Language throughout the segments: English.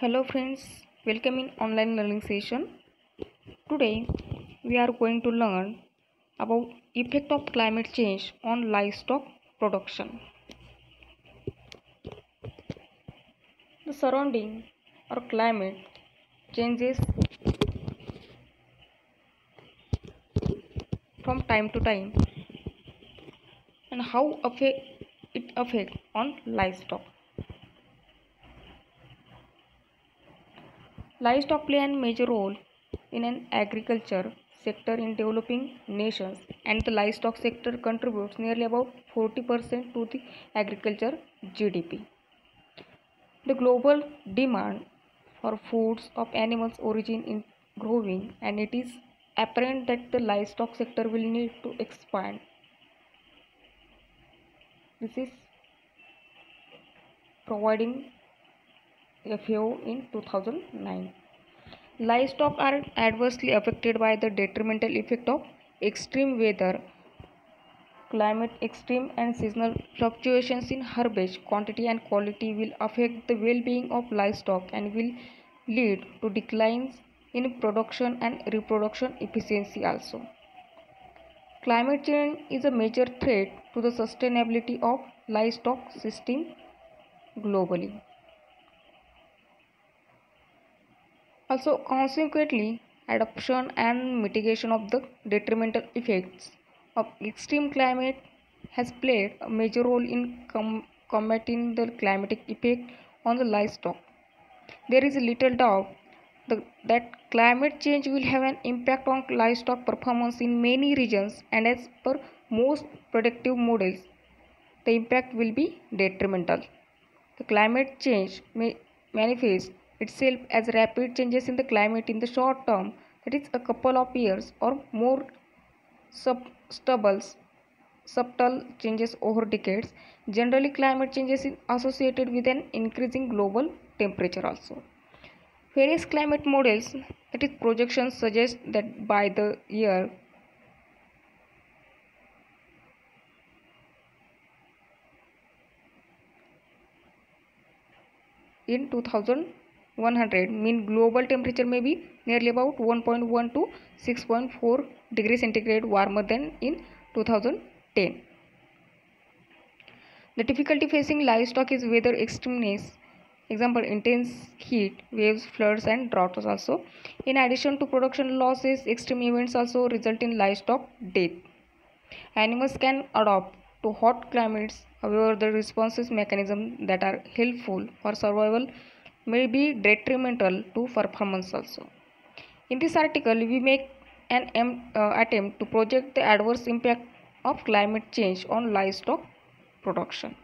Hello friends, welcome in online learning session. Today we are going to learn about effect of climate change on livestock production. The surrounding or climate changes from time to time and how it affect on livestock. Livestock play a major role in an agriculture sector in developing nations and the livestock sector contributes nearly about 40% to the agriculture GDP. The global demand for foods of animals origin is growing and it is apparent that the livestock sector will need to expand. This is providing FAO in 2009. Livestock are adversely affected by the detrimental effect of extreme weather, climate extreme and seasonal fluctuations in herbage quantity and quality will affect the well-being of livestock and will lead to declines in production and reproduction efficiency also. Climate change is a major threat to the sustainability of livestock system globally. Also, consequently, adoption and mitigation of the detrimental effects of extreme climate has played a major role in com- combating the climatic effect on the livestock. There is little doubt the, that climate change will have an impact on livestock performance in many regions, and as per most predictive models, the impact will be detrimental. The climate change may manifest itself as rapid changes in the climate in the short term, that is, a couple of years, or more sub- stubbles, subtle changes over decades. Generally, climate changes is associated with an increasing global temperature also. Various climate models, that is, projections, suggest that by the year in 2100 mean global temperature may be nearly about 1.1 to 6.4 degrees centigrade warmer than in 2010 the difficulty facing livestock is weather extremeness. Example intense heat waves floods and droughts also. In addition to production losses extreme events also result in livestock death. Animals can adapt to hot climates. However the responses mechanisms that are helpful for survival may be detrimental to performance also. In this article we make an uh, attempt to project the adverse impact of climate change on livestock production.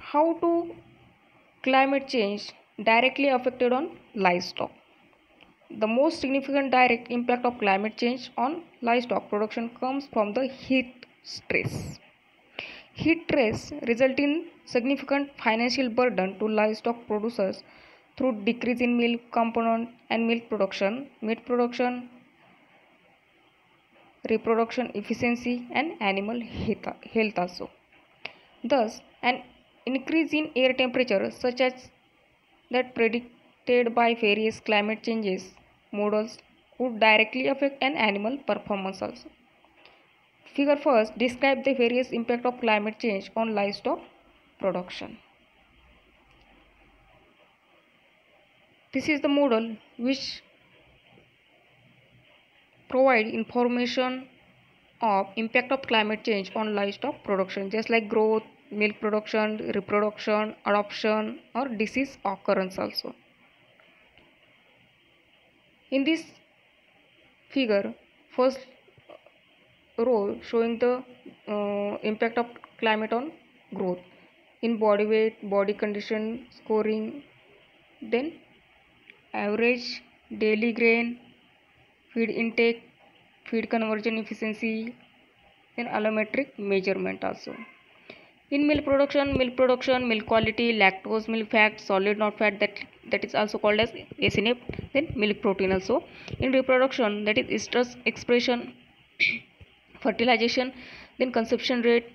How to climate change directly affected on livestock? The most significant direct impact of climate change on livestock production comes from the heat stress heat stress result in significant financial burden to livestock producers through decrease in milk component and milk production meat production reproduction efficiency and animal health also. Thus an increase in air temperature such as that predicted by various climate changes models would directly affect an animal performance also figure first describe the various impact of climate change on livestock production. This is the model which provide information of impact of climate change on livestock production just like growth milk production reproduction adoption or disease occurrence also. In this figure first row showing the uh, impact of climate on growth. In body weight body condition scoring then average daily grain feed intake feed conversion efficiency then allometric measurement also. In milk production milk production milk quality lactose milk fat solid not fat that that is also called as SNF then milk protein also. In reproduction that is estrus expression fertilization then conception rate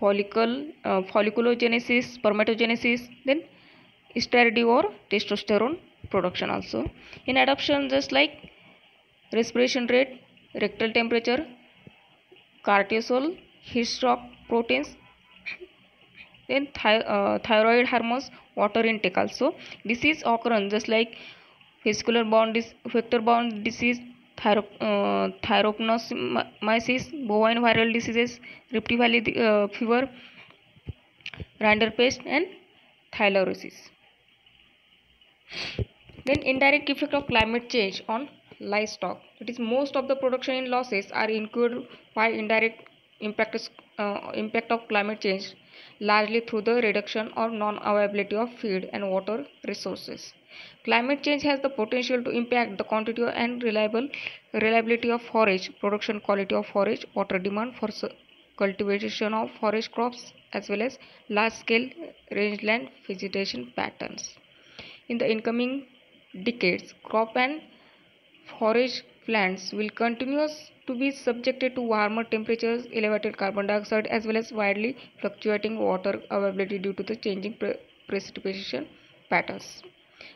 follicle uh, folliculogenesis spermatogenesis then estradiol or testosterone production also. In adoption just like respiration rate rectal temperature cortisol heat proteins then thi- uh, thyroid hormones water intake also. Disease occurrence just like vascular dis- vector borne disease thyro- uh, bovine viral diseases rift valley uh, fever rinderpest and theileriosis. then indirect effect of climate change on livestock it is most of the production losses are incurred by indirect impact, uh, impact of climate change largely through the reduction or non-availability of feed and water resources. Climate change has the potential to impact the quantity and reliable reliability of forage production quality of forage water demand for cultivation of forage crops as well as large scale rangeland vegetation patterns. In the incoming decades, crop and forage plants will continue to be subjected to warmer temperatures, elevated carbon dioxide, as well as widely fluctuating water availability due to the changing pre- precipitation patterns.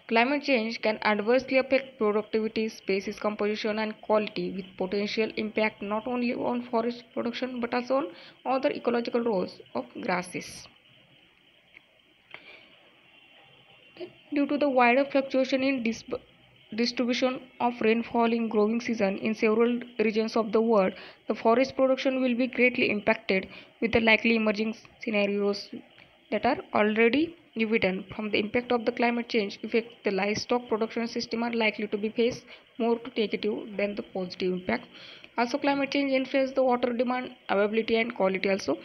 Climate change can adversely affect productivity, species composition, and quality, with potential impact not only on forest production but also on other ecological roles of grasses. Due to the wider fluctuation in distribution of rainfall in growing season in several regions of the world, the forest production will be greatly impacted with the likely emerging scenarios that are already evident. From the impact of the climate change effect the livestock production system are likely to be faced more to negative than the positive impact. Also climate change influences the water demand availability and quality also.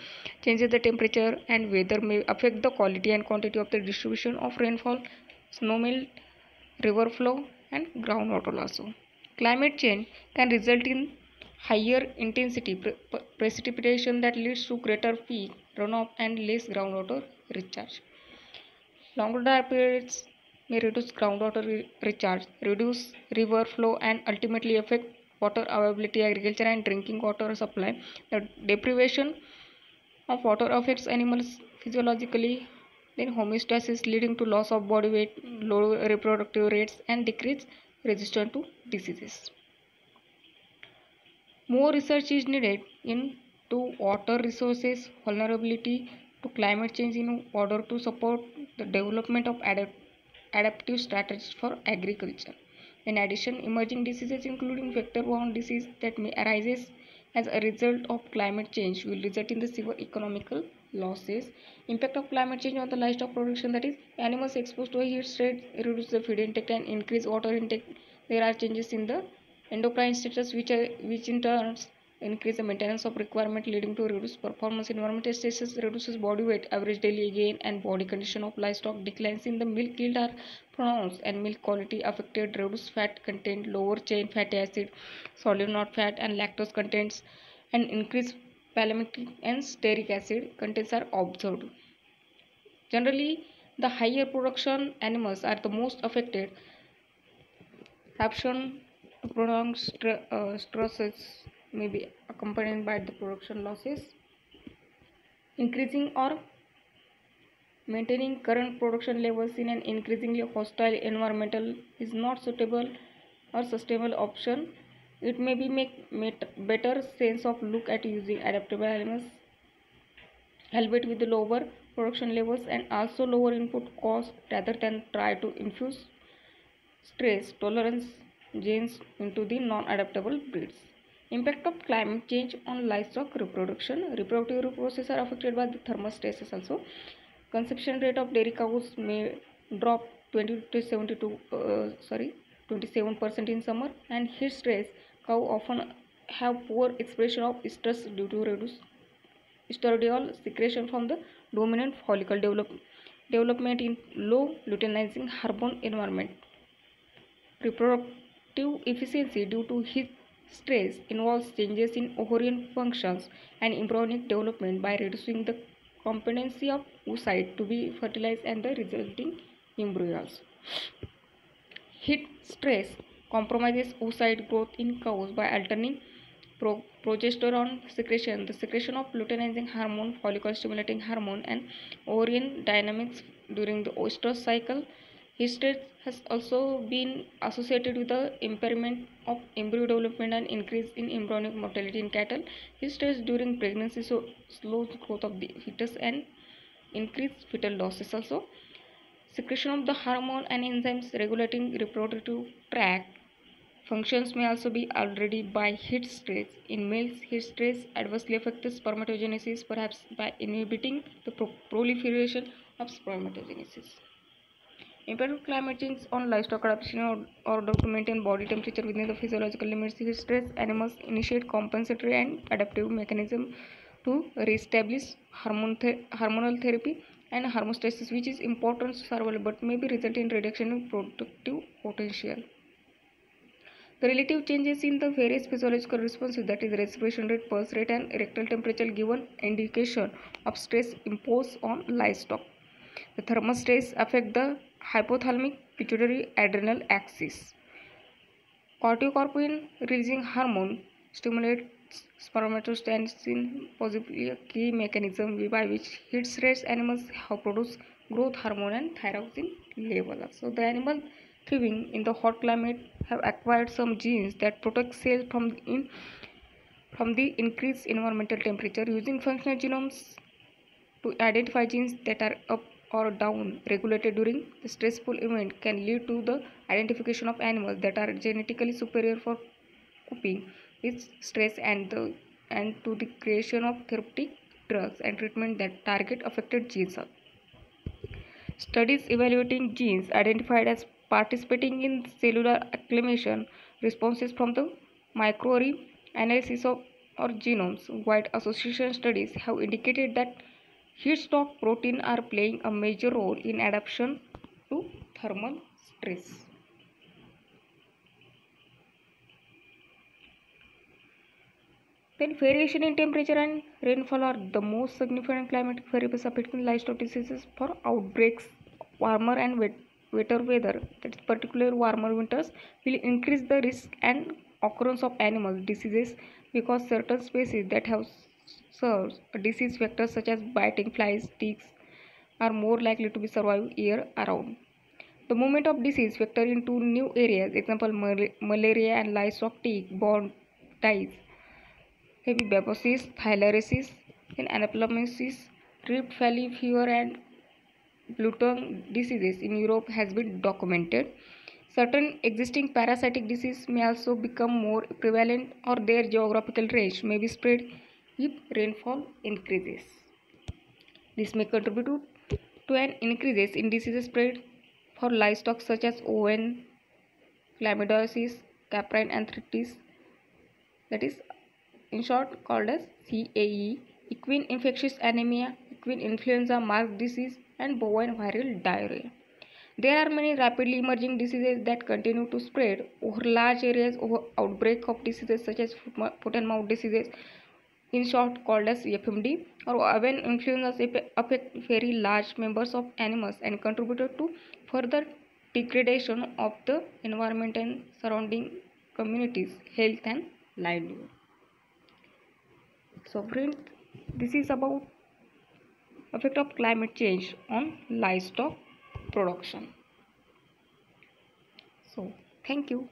Changes the temperature and weather may affect the quality and quantity of the distribution of rainfall. Snowmelt river flow and groundwater also climate change can result in higher intensity pre precipitation that leads to greater peak runoff and less groundwater recharge longer dry periods may reduce groundwater re recharge reduce river flow and ultimately affect water availability, agriculture and drinking water supply. The deprivation of water affects animals physiologically, then homeostasis leading to loss of body weight, low reproductive rates and decreased resistance to diseases. More research is needed into water resources vulnerability to climate change in order to support the development of adapt adaptive strategies for agriculture. In addition, emerging diseases including vector-borne disease that may arise as a result of climate change will result in the severe economical losses. Impact of climate change on the livestock production that is animals exposed to a heat stress reduce the feed intake and increase water intake. There are changes in the endocrine status which, are, which in turn increase the maintenance of requirement leading to reduced performance environmental stresses reduces body weight average daily gain and body condition of livestock declines in the milk yield are pronounced and milk quality affected reduced fat content lower chain fatty acid solid not fat and lactose contents and increased palmitic and stearic acid contents are observed generally the higher production animals are the most affected Absorption to prolonged uh, stresses may be accompanied by the production losses. Increasing or maintaining current production levels in an increasingly hostile environmental is not suitable or sustainable option. It may be make better sense of look at using adaptable elements albeit with lower production levels and also lower input cost rather than try to infuse stress tolerance genes into the non-adaptable breeds. Impact of climate change on livestock reproduction. Reproductive processes are affected by the thermal stresses also. Conception rate of dairy cows may drop 20 to 72 uh, sorry 27% in summer and heat stress cow often have poor expression of stress due to reduced estradiol secretion from the dominant follicle develop, development in low luteinizing hormone environment. Reproductive efficiency due to heat Stress involves changes in ovarian functions and embryonic development by reducing the competency of oocyte to be fertilized and the resulting embryos. Heat stress compromises oocyte growth in cows by altering Pro- progesterone secretion, the secretion of luteinizing hormone, follicle stimulating hormone, and ovarian dynamics during the oestrus cycle. Hysterectomy has also been associated with the impairment of embryo development and increase in embryonic mortality in cattle. Hysterectomy during pregnancy so slows growth of the fetus and increase fetal losses also. Secretion of the hormone and enzymes regulating reproductive tract functions may also be already by heat stress. In males, heat stress adversely affects spermatogenesis, perhaps by inhibiting the pro proliferation of spermatogenesis. Impact of climate change on livestock adaptation or order to maintain body temperature within the physiological limits. Heat stress animals initiate compensatory and adaptive mechanism to reestablish hormone hormonal therapy and homeostasis, which is important to survival but may be result in reduction in productive potential. The relative changes in the various physiological responses, that is, respiration rate, pulse rate, and rectal temperature, given indication of stress imposed on livestock. The thermostress affect the hypothalamic pituitary adrenal axis. Corticotropin releasing hormone stimulates spermatogenesis, possibly a key mechanism by which heat stress animals have produced growth hormone and thyroxine level. So the animal thriving in the hot climate have acquired some genes that protect cells from in from the increased environmental temperature using functional genomes to identify genes that are up or down regulated during the stressful event can lead to the identification of animals that are genetically superior for coping with stress and the and to the creation of therapeutic drugs and treatment that target affected genes. Studies evaluating genes identified as participating in cellular acclimation responses from the microarray analysis of or genomes wide association studies have indicated that Heat-shock protein are playing a major role in adaptation to thermal stress. Then variation in temperature and rainfall are the most significant climatic variables affecting livestock diseases for outbreaks. Warmer and wet, wetter weather, that is particularly warmer winters, will increase the risk and occurrence of animal diseases because certain species that have serves disease vectors such as biting flies, ticks are more likely to be survive year around. The movement of disease vector into new areas, example malaria and livestock tick-borne disease, babesiosis, filariasis, in anaplasmosis, Rift Valley fever and tongue diseases in Europe has been documented. Certain existing parasitic disease may also become more prevalent or their geographical range may be spread if rainfall increases. This may contribute to an increase in disease spread for livestock such as ON, chlamydosis, caprine arthritis, that is in short called as CAE, equine infectious anemia, equine influenza mark disease and bovine viral diarrhea. There are many rapidly emerging diseases that continue to spread over large areas over outbreak of diseases such as foot and mouth diseases, in short called as FMD or avian influenza affect very large members of animals and contributed to further degradation of the environment and surrounding communities health and livelihood so friends this is about effect of climate change on livestock production. So thank you